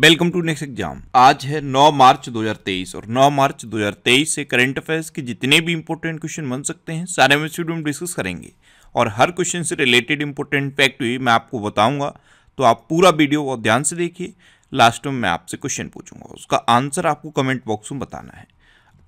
Welcome to next exam. आज है 9 मार्च 2023 और 9 मार्च 2023 से करंट अफेयर्स के जितने भी इंपॉर्टेंट क्वेश्चन बन सकते हैं, सारे इस वीडियो में डिस्कस करेंगे। और हर क्वेश्चन से रिलेटेड इंपॉर्टेंट फैक्ट भी मैं आपको बताऊँगा। तो आप पूरा वीडियो को ध्यान से देखिए। लास्ट में मैं आपसे क्वेश्चन पूछूँगा। उसका आंसर आपको कमेंट बॉक्स में बताना है।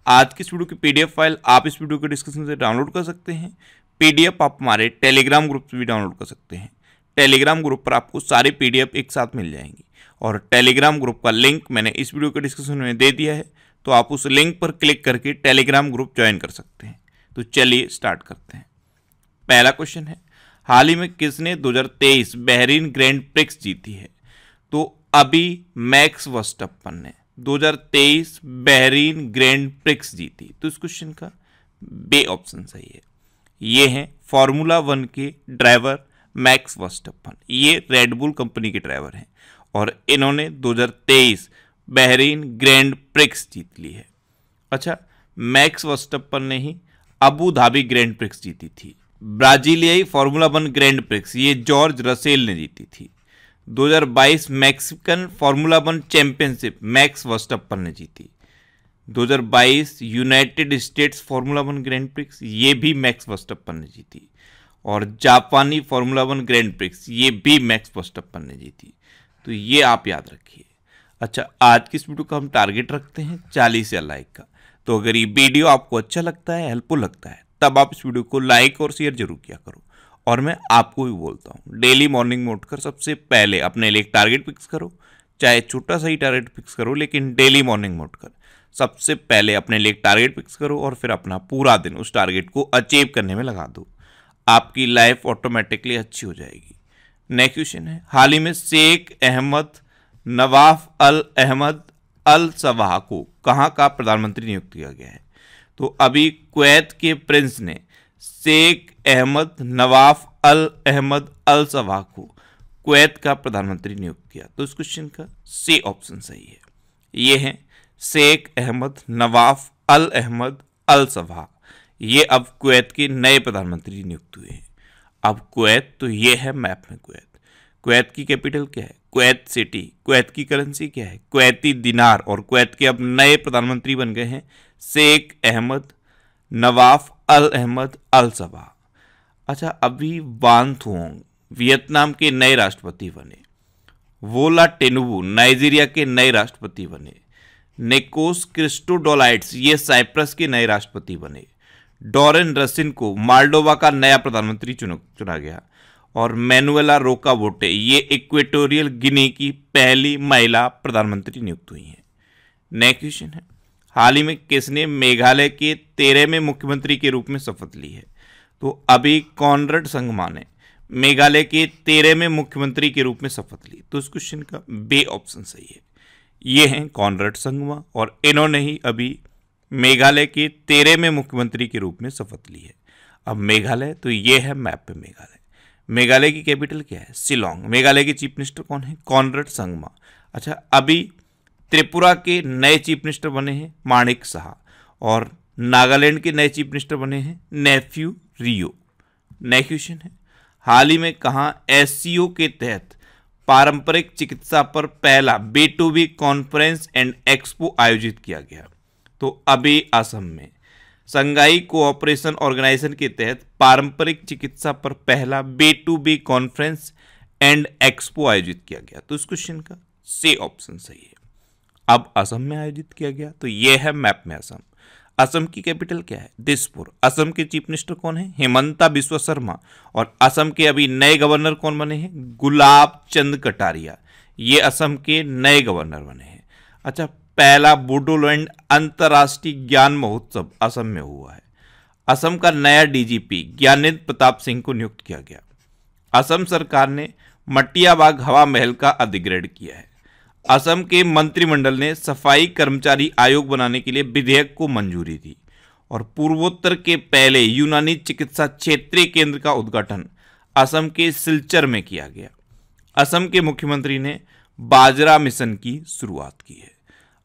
आज की इस वीडियो की पीडीएफ फ़ाइल आप इस वीडियो के डिस्क्रिप्शन से डाउनलोड कर सकते हैं। पीडीएफ आप हमारे टेलीग्राम ग्रुप से भी डाउनलोड कर सकते हैं। टेलीग्राम ग्रुप पर आपको सारे पीडीएफ एक साथ मिल जाएँगी। और टेलीग्राम ग्रुप का लिंक मैंने इस वीडियो के डिस्क्रिप्शन में दे दिया है तो आप उस लिंक पर क्लिक करके टेलीग्राम ग्रुप ज्वाइन कर सकते हैं। तो चलिए स्टार्ट करते हैं। पहला क्वेश्चन है, हाल ही में किसने 2023 बहरीन ग्रैंड प्रिक्स जीती है? तो अभी मैक्स वस्टप्पन ने 2023 बहरीन ग्रैंड प्रिक्स जीती। तो इस क्वेश्चन का बे ऑप्शन सही है ये हैं फॉर्मूला वन के ड्राइवर मैक्स वस्टप्पन ये रेडबुल कंपनी के ड्राइवर हैं और इन्होंने 2023 बहरीन ग्रैंड प्रिक्स जीत ली है। अच्छा मैक्स वस्टप्पन ने ही अबू धाबी ग्रैंड प्रिक्स जीती थी। ब्राजीलियाई फार्मूला वन ग्रैंड प्रिक्स ये जॉर्ज रसेल ने जीती थी। 2022 Mexican formula one championship Max Verstappen ने जीती। 2022 United States formula one grand prix ये भी मैक्स वस्टप्पन ने जीती। और जापानी फार्मूला वन ग्रैंड प्रिक्स, ये भी मैक्स वस्टप्पन ने जीती। तो ये आप याद रखिए। अच्छा आज की इस वीडियो का हम टारगेट रखते हैं चालीस या लाइक का। तो अगर ये वीडियो आपको अच्छा लगता है, हेल्पफुल लगता है, तब आप इस वीडियो को लाइक और शेयर ज़रूर किया करो। और मैं आपको भी बोलता हूँ, डेली मॉर्निंग में उठकर सबसे पहले अपने लिए एक टारगेट फिक्स करो। चाहे छोटा सा ही टारगेट फिक्स करो, लेकिन डेली मॉर्निंग में उठकर सबसे पहले अपने लिए एक टारगेट फिक्स करो और फिर अपना पूरा दिन उस टारगेट को अचीव करने में लगा दो। आपकी लाइफ ऑटोमेटिकली अच्छी हो जाएगी। नेक्स्ट क्वेश्चन है। हाल ही में शेख अहमद, नवाफ अल अहमद, अल सवाह को कहाँ का प्रधानमंत्री नियुक्त किया गया है? तो अभी कुवैत के प्रिंस ने शेख अहमद, नवाफ अल अहमद, अल सवाह को कुवैत का प्रधानमंत्री नियुक्त किया। तो इस क्वेश्चन का सी ऑप्शन सही है। ये है शेख अहमद, नवाफ अल अहमद, अल सवाह। ये अब कुवैत के नए प्रधानमंत्री नियुक्त हुए हैं। अब कुवैत तो ये है मैप में कुवैत। कुवैत की कैपिटल क्या है? Kuwait city. कुवैत की करेंसी क्या है? कुवैती दिनार। और कुवैत के अब नए प्रधानमंत्री बन गए हैं शेख अहमद नवाफ अल अहमद अल सबा अच्छा अभी वान थुओंग वियतनाम के नए राष्ट्रपति बने। वोला टेनुबू नाइजीरिया के नए राष्ट्रपति बने। नेकोस क्रिस्टोडोलाइट्स, ये साइप्रस के नए राष्ट्रपति बने। डोरेन रसिन को माल्डोवा का नया प्रधानमंत्री चुना गया। और मैनुएला रोका वोटे, ये इक्वेटोरियल गिनी की पहली महिला प्रधानमंत्री नियुक्त हुई हैं। नेक्स्ट क्वेश्चन है। हाल ही में किसने मेघालय के तेरहवें मुख्यमंत्री के रूप में शपथ ली है? तो अभी कॉनरड संगमा ने मेघालय के तेरहवें मुख्यमंत्री के रूप में शपथ ली। तो इस क्वेश्चन का बे ऑप्शन सही है। ये हैं कॉनरड संगमा और इन्होंने ही अभी मेघालय के तेरहवें मुख्यमंत्री के रूप में शपथ ली है। अब मेघालय तो ये है मैप पे मेघालय। मेघालय की कैपिटल क्या है? शिलोंग। मेघालय के चीफ मिनिस्टर कौन है? कॉनरड संगमा। अच्छा अभी त्रिपुरा के नए चीफ मिनिस्टर बने हैं माणिक शाह और नागालैंड के नए चीफ मिनिस्टर बने हैं नेफ्यू रियो। नेक्स्ट क्वेश्चन है। हाल ही में कहा एस के तहत पारंपरिक चिकित्सा पर पहला B to B conference and expo आयोजित किया गया? तो अभी असम में। संघाई कोऑपरेशन ऑर्गेनाइजेशन के तहत पारंपरिक चिकित्सा पर पहला B to B conference and expo आयोजित किया गया। तो इस क्वेश्चन का से ऑप्शन सही है। अब असम में आयोजित किया गया तो यह है मैप में असम। असम की कैपिटल क्या है? दिसपुर। असम के चीफ मिनिस्टर कौन है? हेमंता बिश्व शर्मा। और असम के अभी नए गवर्नर कौन बने हैं? गुलाब चंद कटारिया। ये असम के नए गवर्नर बने हैं। अच्छा पहला बोडोलैंड अंतर्राष्ट्रीय ज्ञान महोत्सव असम में हुआ है। असम का नया डीजीपी ज्ञानेंद्र प्रताप सिंह को नियुक्त किया गया। असम सरकार ने मटियाबाग हवा महल का अधिग्रहण किया है। असम के मंत्रिमंडल ने सफ़ाई कर्मचारी आयोग बनाने के लिए विधेयक को मंजूरी दी और पूर्वोत्तर के पहले यूनानी चिकित्सा क्षेत्रीय केंद्र का उद्घाटन असम के सिलचर में किया गया। असम के मुख्यमंत्री ने बाजरा मिशन की शुरुआत की है।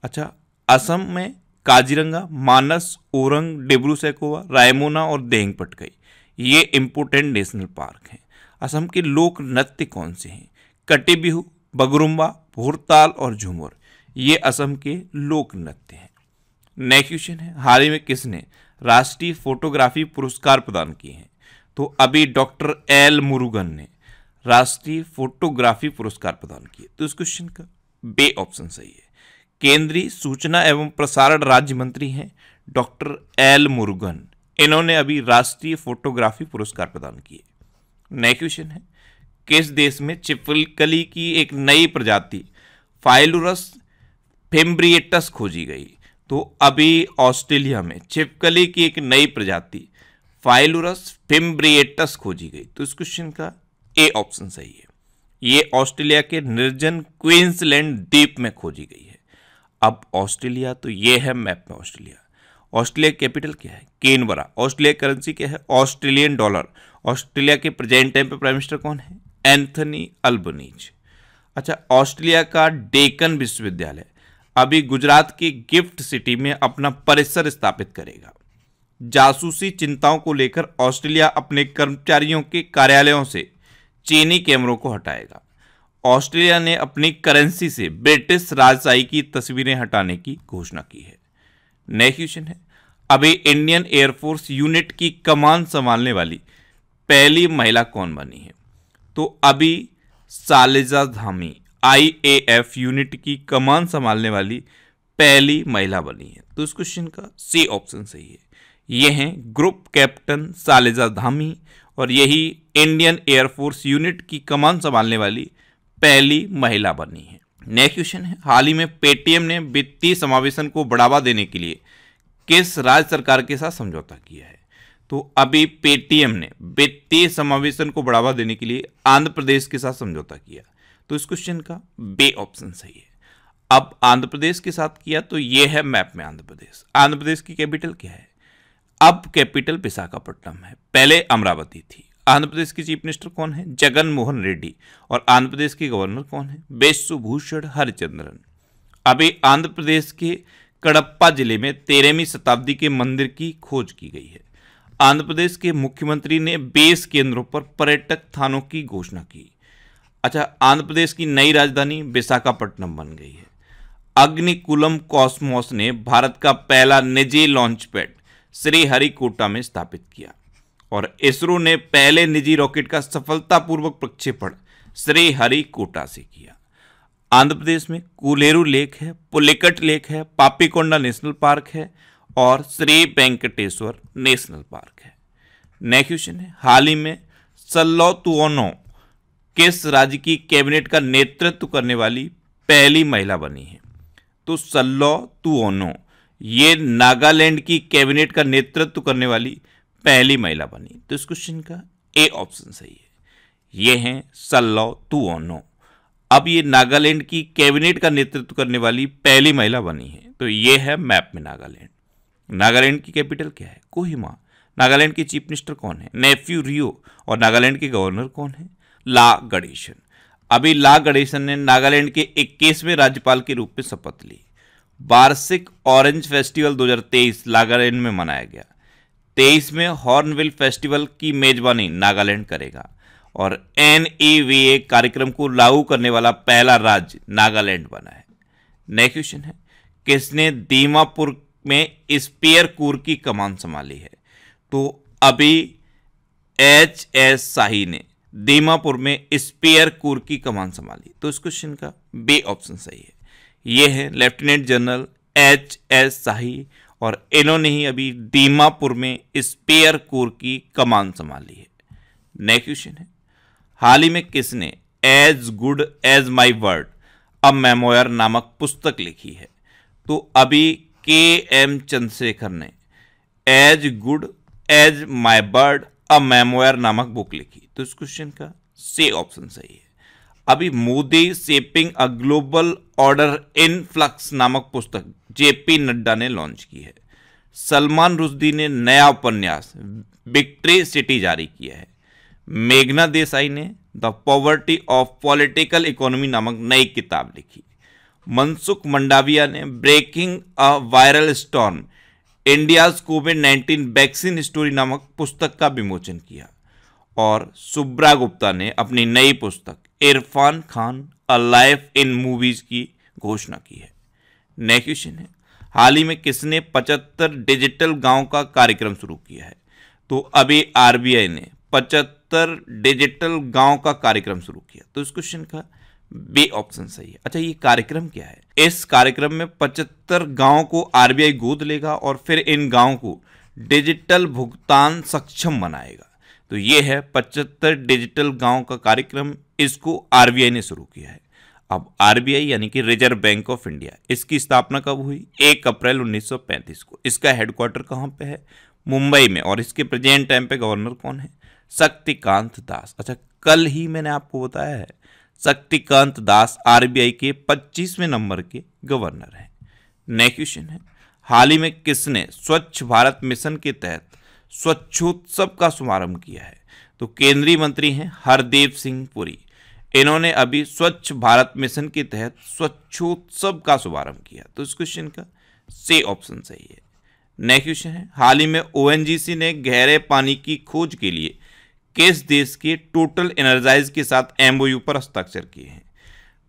अच्छा असम में काजीरंगा, मानस, ओरंग, डिब्रू सैकोवा, रायमोना और देंग पटकई ये इम्पोर्टेंट नेशनल पार्क हैं। असम के लोक नृत्य कौन से हैं? कटी बिहू बगरुम्बा भोरताल और झूमर। ये असम के लोक नृत्य हैं। नेक्स्ट क्वेश्चन है, हाल ही में किसने राष्ट्रीय फोटोग्राफी पुरस्कार प्रदान किए हैं? तो अभी डॉक्टर एल मुरुगन ने राष्ट्रीय फोटोग्राफी पुरस्कार प्रदान किए। तो इस क्वेश्चन का बे ऑप्शन सही है। केंद्रीय सूचना एवं प्रसारण राज्य मंत्री हैं डॉक्टर एल मुरुगन। इन्होंने अभी राष्ट्रीय फोटोग्राफी पुरस्कार प्रदान किए। नेक्स्ट क्वेश्चन है। किस देश में चिपकली की एक नई प्रजाति, फाइलुरस फेम्ब्रिएटस, खोजी गई? तो अभी ऑस्ट्रेलिया में छिपकली की एक नई प्रजाति, फाइलुरस फेम्ब्रिएटस, खोजी गई। तो इस क्वेश्चन का ए ऑप्शन सही है। ये ऑस्ट्रेलिया के निर्जन क्वींसलैंड द्वीप में खोजी गई है। अब ऑस्ट्रेलिया तो ये है मैप में ऑस्ट्रेलिया। ऑस्ट्रेलिया कैपिटल क्या है? केनबरा। ऑस्ट्रेलिया करेंसी क्या है? Australian dollar. ऑस्ट्रेलिया के प्रेजेंट टाइम पे प्राइम मिनिस्टर कौन है? Anthony Albanese. अच्छा ऑस्ट्रेलिया का डेकन विश्वविद्यालय अभी गुजरात की गिफ्ट सिटी में अपना परिसर स्थापित करेगा। जासूसी चिंताओं को लेकर ऑस्ट्रेलिया अपने कर्मचारियों के कार्यालयों से चीनी कैमरों को हटाएगा। ऑस्ट्रेलिया ने अपनी करेंसी से ब्रिटिश राजशाही की तस्वीरें हटाने की घोषणा की है। नेक्स्ट क्वेश्चन है। अभी इंडियन एयरफोर्स यूनिट की कमान संभालने वाली पहली महिला कौन बनी है? तो अभी सालिजा धामी आईएएफ यूनिट की कमान संभालने वाली पहली महिला बनी है। तो इस क्वेश्चन का सी ऑप्शन सही है। ये हैं ग्रुप कैप्टन सालिजा धामी और यही इंडियन एयरफोर्स यूनिट की कमान संभालने वाली पहली महिला बनी है। नेक्स्ट क्वेश्चन है, हाल ही में पेटीएम ने वित्तीय समावेशन को बढ़ावा देने के लिए किस राज्य सरकार के साथ समझौता किया है? तो अभी पेटीएम ने वित्तीय समावेशन को बढ़ावा देने के लिए आंध्र प्रदेश के साथ समझौता किया। तो इस क्वेश्चन का बे ऑप्शन सही है। अब आंध्र प्रदेश के साथ किया तो ये है मैप में आंध्र प्रदेश। आंध्र प्रदेश की कैपिटल क्या है? अब कैपिटल विशाखापट्टनम है। पहले अमरावती थी। आंध्र प्रदेश के चीफ मिनिस्टर कौन है? जगन मोहन रेड्डी। और आंध्र प्रदेश के गवर्नर कौन है? बेशुभूषण हरिचंद्रन। अभी आंध्र प्रदेश के कड़प्पा ज़िले में तेरहवीं शताब्दी के मंदिर की खोज की गई है। आंध्र प्रदेश के मुख्यमंत्री ने बेस केंद्रों पर पर्यटक थानों की घोषणा की। अच्छा आंध्र प्रदेश की नई राजधानी विशाखापट्टनम बन गई है। अग्निकुलम कॉस्मोस ने भारत का पहला निजी लॉन्च पैड श्रीहरिकोटा में स्थापित किया। और इसरो ने पहले निजी रॉकेट का सफलतापूर्वक प्रक्षेपण श्रीहरिकोटा से किया। आंध्र प्रदेश में कुलेरू लेक है, पुलिकट लेक है, पापीकोंडा नेशनल पार्क है और श्री वेंकटेश्वर नेशनल पार्क है। नेक्स्ट क्वेश्चन है, हाल ही में सल्लो तुओनो किस राज्य की कैबिनेट का नेतृत्व करने वाली पहली महिला बनी है? तो सल्लो तुओनो ये नागालैंड की कैबिनेट का नेतृत्व करने वाली पहली महिला बनी। तो इस क्वेश्चन का ए ऑप्शन सही है। ये हैं सल्लो तुओनो अब ये नागालैंड की कैबिनेट का नेतृत्व करने वाली पहली महिला बनी है। तो ये है मैप में नागालैंड। नागालैंड की कैपिटल क्या है? कोहिमा। नागालैंड के चीफ मिनिस्टर कौन है? नेफ्यू रियो। और नागालैंड के गवर्नर कौन है? ला गणेशन। अभी ला गणेशन ने नागालैंड के इक्कीसवें राज्यपाल के रूप में शपथ ली। वार्षिक ऑरेंज फेस्टिवल 2023 नागालैंड में मनाया गया। तेईस में हॉर्नविल फेस्टिवल की मेजबानी नागालैंड करेगा और एनईवीए कार्यक्रम को लागू करने वाला पहला राज्य नागालैंड बना है। नेक्स्ट क्वेश्चन है, किसने दीमापुर में स्पेयर कोर की कमान संभाली है? तो अभी एच एस शाही ने दीमापुर में स्पेयर कोर की कमान संभाली। तो इस क्वेश्चन का बे ऑप्शन सही है। ये है lieutenant general H S Shahi और इन्होंने ही अभी दीमापुर में स्पेयर कोर की कमान संभाली है। नेक्स्ट क्वेश्चन है। हाल ही में किसने as good as my word a memoir नामक पुस्तक लिखी है? तो अभी के एम चंद्रशेखर ने as good as my bird a memoir नामक बुक लिखी। तो इस क्वेश्चन का से ऑप्शन सही है। अभी Modi shaping a global order in flux नामक पुस्तक जेपी नड्डा ने लॉन्च की है। सलमान रुश्दी ने नया उपन्यास विक्ट्री सिटी जारी किया है। मेघना देसाई ने the poverty of political economy नामक नई किताब लिखी। मनसुख मंडाविया ने breaking a viral storm India's covid 19 vaccine story नामक पुस्तक का विमोचन किया। और सुब्रा गुप्ता ने अपनी नई पुस्तक, Irfan Khan a life in movies की घोषणा की है। नेक्स्ट क्वेश्चन है। हाल ही में किसने 75 डिजिटल गाँव का कार्यक्रम शुरू किया है? तो अभी आरबीआई ने 75 डिजिटल गाँव का कार्यक्रम शुरू किया। तो इस क्वेश्चन का बी ऑप्शन सही है। अच्छा ये कार्यक्रम क्या है? इस कार्यक्रम में 75 गाँव को आरबीआई गोद लेगा और फिर इन गाँव को डिजिटल भुगतान सक्षम बनाएगा। तो ये है 75 डिजिटल गाँव का कार्यक्रम। इसको आरबीआई ने शुरू किया है। अब आरबीआई यानी कि रिज़र्व बैंक ऑफ़ इंडिया, इसकी स्थापना कब हुई? एक अप्रैल 1935 को। इसका हेडक्वार्टर कहाँ पे है? मुंबई में। और इसके प्रेजेंट टाइम पे गवर्नर कौन है? शक्तिकांत दास। अच्छा कल ही मैंने आपको बताया है, शक्तिकांत दास आरबीआई के 25वें नंबर के गवर्नर हैं। नेक्स्ट क्वेश्चन है, हाल ही में किसने स्वच्छ भारत मिशन के तहत स्वच्छोत्सव का शुभारंभ किया है? तो केंद्रीय मंत्री हैं हरदेव सिंह पुरी। इन्होंने अभी स्वच्छ भारत मिशन के तहत स्वच्छोत्सव का शुभारंभ किया। तो इस क्वेश्चन का से ऑप्शन सही है नेक्स्ट क्वेश्चन है, हाल ही में ओएनजीसी ने गहरे पानी की खोज के लिए किस देश के टोटल एनर्जाइज के साथ एमओयू पर हस्ताक्षर किए हैं?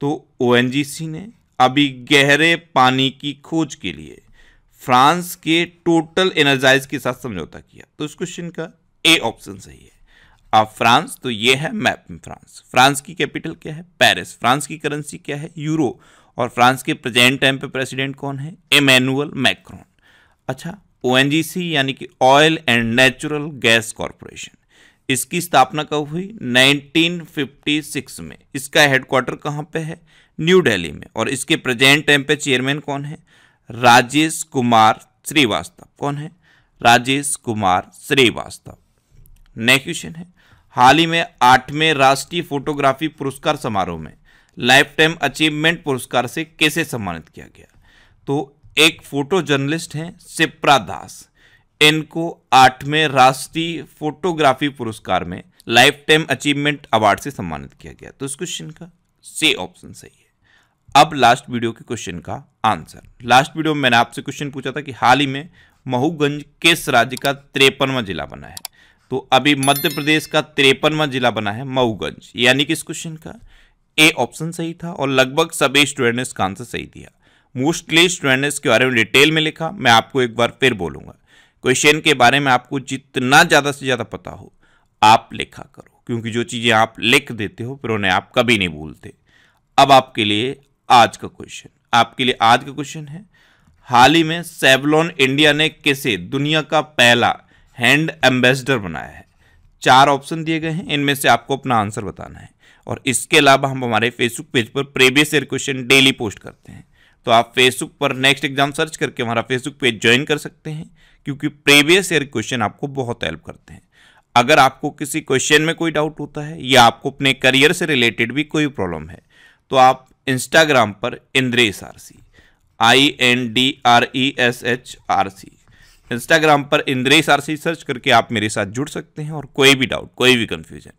तो ओएनजीसी ने अभी गहरे पानी की खोज के लिए फ्रांस के टोटल एनर्जाइज के साथ समझौता किया। तो इस क्वेश्चन का ए ऑप्शन सही है। अब फ्रांस तो ये है मैप फ्रांस। फ्रांस की कैपिटल क्या है? पेरिस। फ्रांस की करेंसी क्या है? यूरो। और फ्रांस के प्रेजेंट टाइम पे प्रेसिडेंट कौन है? Emmanuel Macron. अच्छा ओएनजीसी यानी कि oil and natural gas corporation, इसकी स्थापना कब हुई? 1956 में। इसका हेडक्वार्टर कहाँ पे है? न्यू दिल्ली में। और इसके प्रेजेंट टाइम पे चेयरमैन कौन है? राजेश कुमार श्रीवास्तव। कौन है? राजेश कुमार श्रीवास्तव। नेक्स्ट क्वेश्चन है हाल ही में आठवें राष्ट्रीय फोटोग्राफी पुरस्कार समारोह में लाइफ टाइम अचीवमेंट पुरस्कार से कैसे सम्मानित किया गया? तो एक फ़ोटो जर्नलिस्ट हैं सिप्रा दास। इनको आठवें राष्ट्रीय फोटोग्राफी पुरस्कार में लाइफ टाइम अचीवमेंट अवार्ड से सम्मानित किया गया। तो इस क्वेश्चन का सी ऑप्शन सही है। अब लास्ट वीडियो के क्वेश्चन का आंसर लास्ट वीडियो में मैंने आपसे क्वेश्चन पूछा था कि हाल ही में महूगंज किस राज्य का तिरपनवा जिला बना है? तो अभी मध्य प्रदेश का तिरपनवा जिला बना है मऊगंज। यानी कि इस क्वेश्चन का ए ऑप्शन सही था और लगभग सभी स्टूडेंट ने इसका आंसर सही दिया। मोस्टली स्टूडेंट ने इसके बारे में डिटेल में लिखा। मैं आपको एक बार फिर बोलूँगा। क्वेश्चन के बारे में आपको जितना ज़्यादा से ज़्यादा पता हो, आप लिखा करो। क्योंकि जो चीज़ें आप लिख देते हो, फिर उन्हें आप कभी नहीं भूलते। अब आपके लिए आज का क्वेश्चन आपके लिए आज का क्वेश्चन है, हाल ही में सेवलॉन इंडिया ने किसे, दुनिया का पहला हैंड एम्बेसडर बनाया है। चार ऑप्शन दिए गए हैं, इनमें से आपको अपना आंसर बताना है। और इसके अलावा हम हमारे फेसबुक पेज पर previous year question daily post करते हैं। तो आप फेसबुक पर नेक्स्ट एग्ज़ाम सर्च करके हमारा फेसबुक पेज ज्वाइन कर सकते हैं, क्योंकि प्रीवियस ईयर क्वेश्चन आपको बहुत हेल्प करते हैं। अगर आपको किसी क्वेश्चन में कोई डाउट होता है, या आपको अपने करियर से रिलेटेड भी कोई प्रॉब्लम है तो आप इंस्टाग्राम पर Indresh R C I N D R E S H R C Instagram पर इंद्रेश आर सर्च करके आप मेरे साथ जुड़ सकते हैं और कोई भी डाउट कोई भी confusion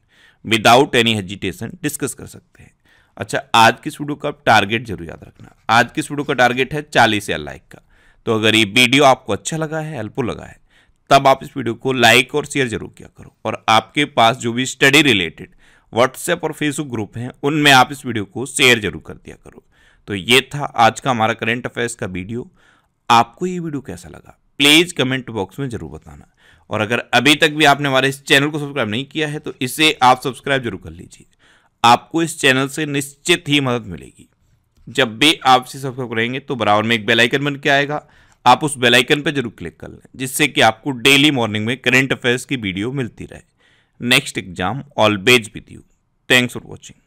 without any hesitation discuss कर सकते हैं। अच्छा आज की वीडियो का टारगेट ज़रूर याद रखना। आज की वीडियो का टारगेट है चालीस या लाइक का। तो अगर ये वीडियो आपको अच्छा लगा है हेल्पफुल लगा है, तब आप इस वीडियो को लाइक और शेयर ज़रूर किया करो। और आपके पास जो भी स्टडी रिलेटेड व्हाट्सएप और फेसबुक ग्रुप हैं, उनमें आप इस वीडियो को शेयर ज़रूर कर दिया करो। तो ये था आज का हमारा करंट अफेयर्स का वीडियो आपको ये वीडियो कैसा लगा? प्लीज़ कमेंट बॉक्स में ज़रूर बताना। और अगर अभी तक भी आपने हमारे इस चैनल को सब्सक्राइब नहीं किया है तो इसे आप सब्सक्राइब ज़रूर कर लीजिए। आपको इस चैनल से निश्चित ही मदद मिलेगी। जब भी आप इसे सब्सक्राइब करेंगे तो बराबर में एक बेलाइकन बन के आएगा। आप उस बेलाइकन पर ज़रूर क्लिक कर लें, जिससे कि आपको डेली मॉर्निंग में करेंट अफेयर्स की वीडियो मिलती रहे। Next exam always with you thanks for watching